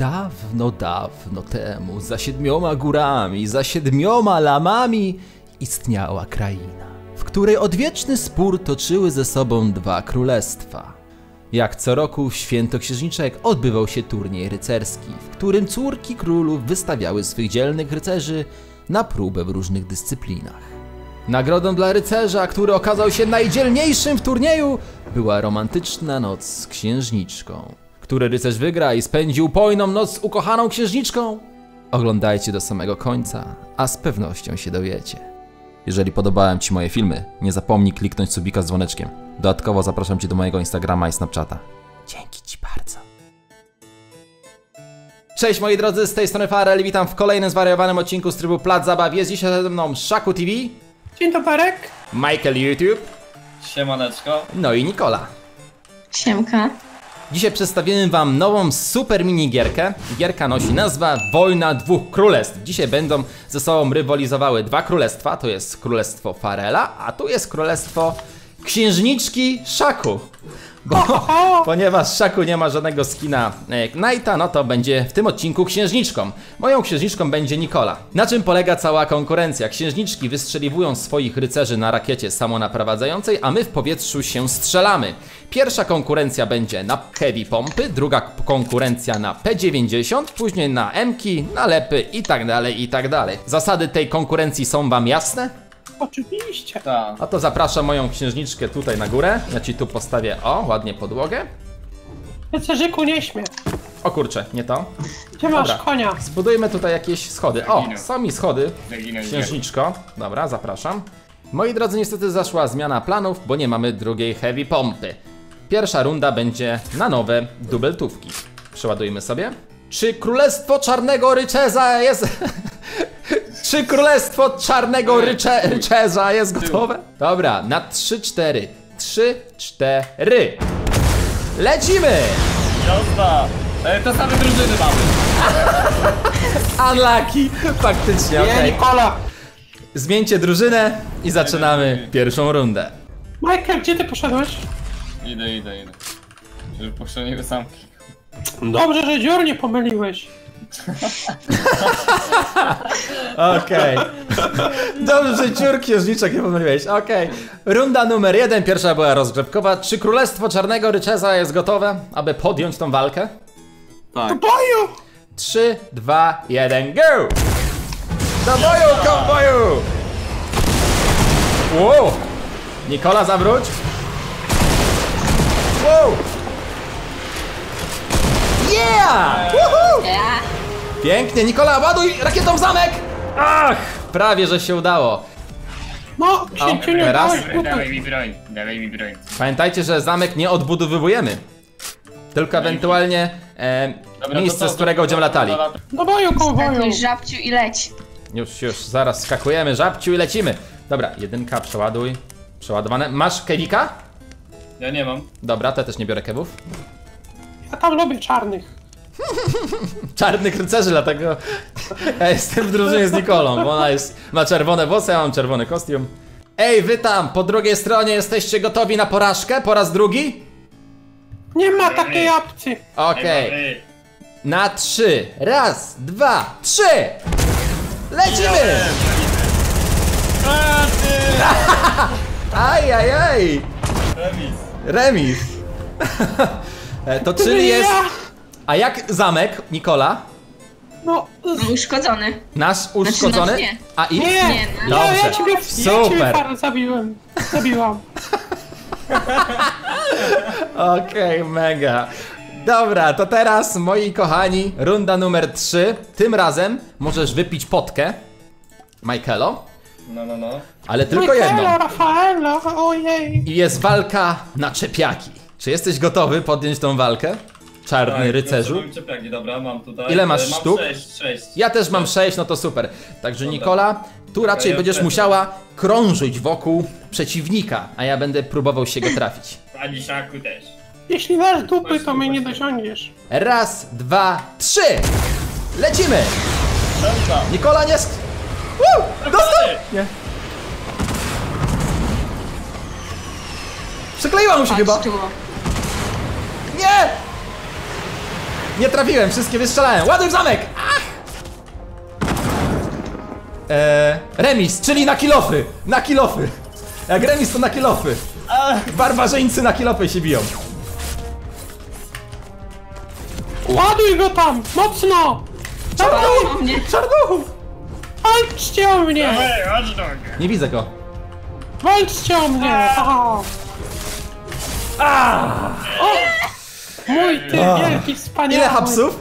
Dawno, dawno temu, za siedmioma górami, za siedmioma lamami, istniała kraina, w której odwieczny spór toczyły ze sobą dwa królestwa. Jak co roku w święto księżniczek odbywał się turniej rycerski, w którym córki królów wystawiały swych dzielnych rycerzy na próbę w różnych dyscyplinach. Nagrodą dla rycerza, który okazał się najdzielniejszym w turnieju, była romantyczna noc z księżniczką. Który rycerz wygra i spędzi upojną noc z ukochaną księżniczką? Oglądajcie do samego końca, a z pewnością się dowiecie. Jeżeli podobałem Ci moje filmy, nie zapomnij kliknąć subika z dzwoneczkiem. Dodatkowo zapraszam Cię do mojego Instagrama i Snapchata. Dzięki Ci bardzo. Cześć moi drodzy, z tej strony Farel, witam w kolejnym zwariowanym odcinku z trybu Plac Zabaw. Jest dzisiaj ze mną Szaku TV, Dzień dobry. Michael YouTube, Siemaneczko. no i Nikola. Siemka. Dzisiaj przedstawimy wam nową super mini gierkę. Gierka nosi nazwę Wojna Dwóch Królestw. Dzisiaj będą ze sobą rywalizowały dwa królestwa. To jest królestwo Farela, a tu jest królestwo księżniczki Szaku. Bo, ponieważ Szaku nie ma żadnego skina e, Knighta, no to będzie w tym odcinku księżniczką. Moją księżniczką będzie Nikola. Na czym polega cała konkurencja? Księżniczki wystrzeliwują swoich rycerzy na rakiecie samonaprowadzającej, a my w powietrzu się strzelamy. Pierwsza konkurencja będzie na heavy pompy, druga konkurencja na P90, później na M-ki, na lepy i tak dalej, i tak dalej. Zasady tej konkurencji są wam jasne? Oczywiście. Tak. A to zapraszam moją księżniczkę tutaj na górę. Ja ci tu postawię, o, ładnie podłogę. Rycerzyku nie śmiej. O kurczę, nie to. Gdzie masz Dobra. konia? Zbudujmy tutaj jakieś schody. O, są mi schody. Księżniczko. Dobra, zapraszam. Moi drodzy, niestety zaszła zmiana planów, bo nie mamy drugiej heavy pompy. Pierwsza runda będzie na nowe dubeltówki. Przeładujmy sobie. Czy Królestwo Czarnego Ryczeza jest... Czy Królestwo Czarnego Rycze... Ryczeza jest gotowe? Dobra, na 3-4. 3-4. Lecimy! Jazda. E, te same drużyny mamy. Unlucky! Faktycznie, Nie, okej. Nikola. Zmieńcie drużynę i zaczynamy pierwszą rundę. Michael, gdzie ty poszedłeś? Idę, idę, idę. Żeby pochrzeniły samki. Dobrze, że dziur nie pomyliłeś. Okej. Dobrze, że ciur księżniczek nie pomyliłeś. Okej. Runda numer jeden, pierwsza była rozgrzewkowa. Czy Królestwo Czarnego Ryczeza jest gotowe, aby podjąć tą walkę? Tak. Boju! 3, 2, 1, go! Do boju, konwoju! Wow! Nikola, zawróć! Wow! Yeah! Woohoo! Ja. Pięknie, Nikola, ładuj rakietą w zamek! Ach, prawie, że się udało. No, księciuniu, teraz? dałeś buty. Dawaj mi broń, dawaj mi broń. Pamiętajcie, że zamek nie odbudowywujemy. Tylko ewentualnie e, Dobra, miejsce, to co, z którego to- będziemy to- latali. to- to- boju, kołboju. Tatuś, żabciu i leć. Już, już, zaraz skakujemy, żabciu i lecimy. Dobra, jedynka, przeładuj. Przeładowane. Masz kewika? Ja nie mam. Dobra, to ja też nie biorę kewów. Ja tam lubię czarnych. Czarnych rycerzy, dlatego ja jestem w drużynie z Nikolą, bo ona jest, ma czerwone włosy, ja mam czerwony kostium. Ej, wy tam, po drugiej stronie jesteście gotowi na porażkę po raz drugi? Nie ma takiej opcji. Okej, Ej, na trzy. Raz, dwa, trzy! Lecimy! A ty! Aj, aj, aj! Remis. Remis. E, to czyli jest... Ja. A jak zamek, Nikola? No, z... Uszkodzony. Nasz uszkodzony? nasz nie. A i? nie. Nie, Ja, Dobrze. ja ciebie, ja Super. ciebie par zabiłem. Zabiłam. Okej, mega. Dobra, to teraz, moi kochani, runda numer 3. Tym razem możesz wypić potkę, Michaelo, No, no, no. ale tylko Michaela, jedną. Rafaela, ojej. I jest walka na czepiaki. Czy jesteś gotowy podjąć tą walkę? Czarny Tak, rycerzu? dobra, mam tutaj. Ile masz E, mam sztuk? 6, 6. Ja też mam 6, no to super. Także Dobra. Nikola, tu raczej ja będziesz musiała krążyć wokół przeciwnika, a ja będę próbował się go trafić. Ani szaku też. Jeśli dasz dupy, to mnie nie dosiągniesz. Raz, dwa, trzy! Lecimy! Dobra. Nikola nie sk... Woo! Dostał! Nie. Przykleiła mu się chyba. Tu. Nie! Nie trafiłem, wszystkie wystrzelałem. Ładuj w zamek! Ach! Eee, remis, czyli na kilofy. Na kilofy. Jak remis to na kilofy. Barbarzyńcy na kilofy się biją. Ładuj go tam! Mocno! Czarnuch! O mnie. Czarnuchów! Walczcie o mnie. Nie widzę go. Walczcie o mnie! Aha. Mój ty wielki, wspaniały! Ile hapsów?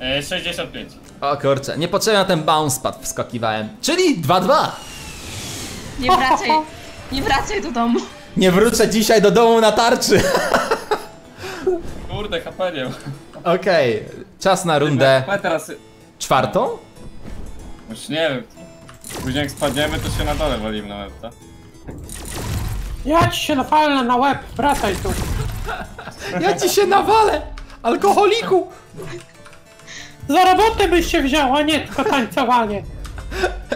E, 65. O kurczę, niepotrzebnie na ten bounce pad wskakiwałem. Czyli 2-2. Nie wracaj. Nie wracaj do domu. Nie wrócę dzisiaj do domu na tarczy. Kurde, nie ma. Okej, czas na rundę HP teraz... czwartą. Już nie wiem. Później jak spadniemy, to się na dole walimy nawet, tak? Ja ci się napalę na łeb, wracaj tu. Ja ci się nawalę, alkoholiku. Za robotę byś się wziął, a nie tylko tańcowanie.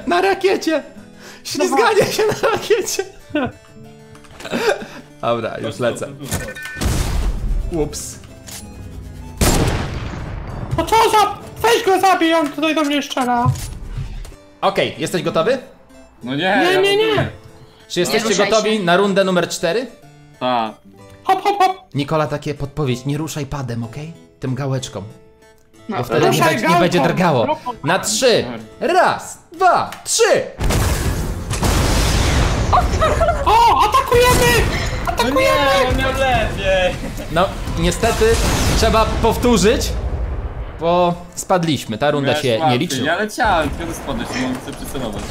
Na rakiecie. Ślizganie się na rakiecie. Dobra, już lecę. Ups. No co za... Weź go zabij, on tutaj do mnie strzela. Okej, jesteś gotowy? No nie, Nie, ja nie, nie. Czy jesteście ruszaj gotowi na rundę numer 4? Tak. Hop, hop, hop. Nikola, takie podpowiedź, nie ruszaj padem, okej? Tym gałeczką. No, Bo wtedy nie będzie, nie będzie drgało. Na trzy. Raz, dwa, trzy. O, atakujemy! No nie, miał lepiej. No, niestety trzeba powtórzyć, bo spadliśmy. Ta runda Miałeś się nie liczy. Ja leciałem, tylko ty spadłeś, nie sobie przycelować.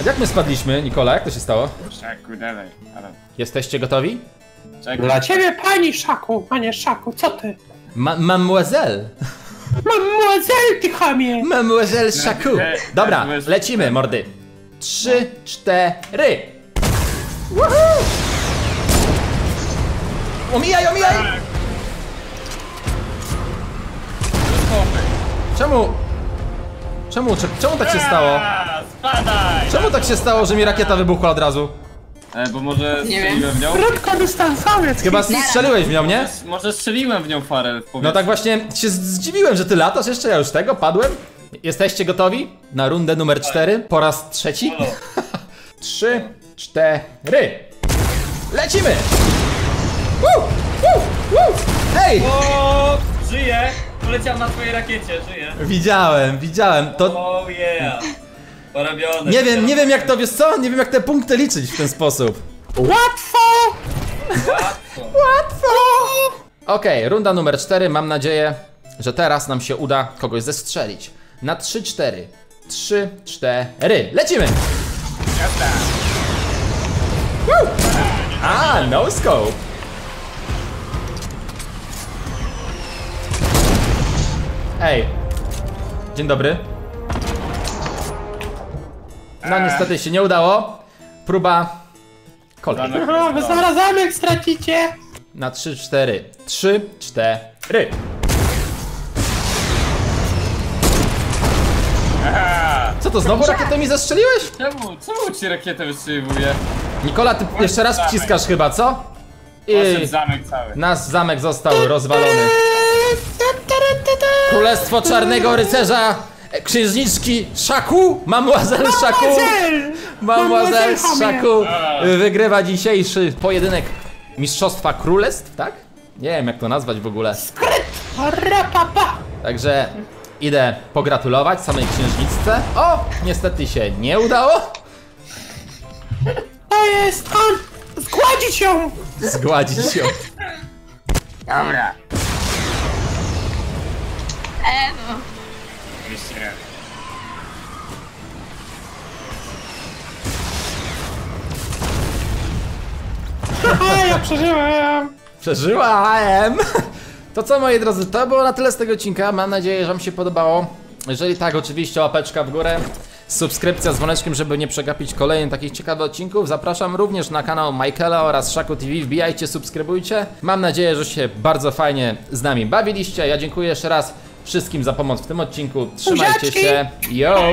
A jak my spadliśmy, Nikola? Jak to się stało? Szaku, dalej. Ale... Jesteście gotowi? Czekaj. Dla ciebie pani Szaku, a nie Szaku, co ty? Ma mademoiselle. Mademoiselle, ty chamie! Mademoiselle Shaku. Dobra, lecimy, mordy. Trzy, cztery. Woohoo! Omijaj, omijaj! Skopy. Czemu? Czemu, cze- czemu tak się stało? Spadaj! Czemu tak się stało, że mi rakieta wybuchła od razu? E, bo może Nie strzeliłem w nią? Krótkodystansowiec! Chyba strzeliłeś w nią, nie? Może strzeliłem w nią farel w powietrzu. No tak właśnie się zdziwiłem, że ty latasz jeszcze, ja już tego, padłem. Jesteście gotowi na rundę numer 4 po raz trzeci? Trzy, cztery. Lecimy! Woo! Woo! Woo! Hej! O, żyję! Poleciałem na twojej rakiecie, żyję. Widziałem, widziałem, to... Oh yeah! Porobione. Nie wiem, nie wiem jak to, wiesz co? Nie wiem jak te punkty liczyć w ten sposób. Łatwo! Łatwo. Łatwo! Okej, runda numer 4. Mam nadzieję, że teraz nam się uda kogoś zestrzelić. Na 3-4. 3, 4. Lecimy! Woo! A, no scope. Ej. Dzień dobry. No niestety się nie udało. Próba kolejna. Aha, wy zaraz zamek stracicie! Na 3, 4. 3, 4. Aha. Co to znowu rakietę mi zastrzeliłeś? Czemu, czemu ci rakietę wystrzeliwuje? Nikola, ty jeszcze raz wciskasz chyba, co? Poszedł I zamek cały. nasz zamek został rozwalony. Królestwo Czarnego Rycerza Księżniczki Szaku, Mademoiselle Szaku, Mademoiselle! Szaku wygrywa dzisiejszy pojedynek Mistrzostwa Królestw, tak? Nie wiem jak to nazwać w ogóle. Rapapa! Także idę pogratulować samej księżniczce. O, niestety się nie udało. To jest on! Zgładzić ją! Zgładzić ją. Dobra. E, no. Jeszcze raz. Haha, ja przeżyłem! Przeżyłem! To co moi drodzy, to było na tyle z tego odcinka. Mam nadzieję, że Wam się podobało. Jeżeli tak, oczywiście łapeczka w górę. Subskrypcja z dzwoneczkiem, żeby nie przegapić kolejnych takich ciekawych odcinków. Zapraszam również na kanał Michaela oraz Szaku TV. Wbijajcie, subskrybujcie. Mam nadzieję, że się bardzo fajnie z nami bawiliście. Ja dziękuję jeszcze raz wszystkim za pomoc w tym odcinku. Trzymajcie Buziaczki! się. Yo!